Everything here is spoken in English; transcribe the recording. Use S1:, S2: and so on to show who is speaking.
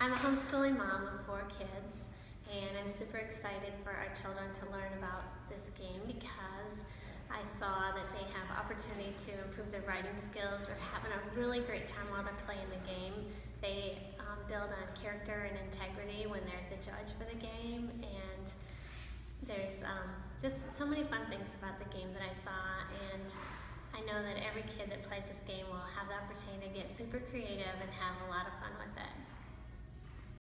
S1: I'm a homeschooling mom of four kids, and I'm super excited for our children to learn about this game because I saw that they have opportunity to improve their writing skills. They're having a really great time while they're playing the game. They um, build on character and integrity when they're the judge for the game, and there's um, just so many fun things about the game that I saw, and I know that every kid that plays this game will have the opportunity to get super creative and have a lot of fun.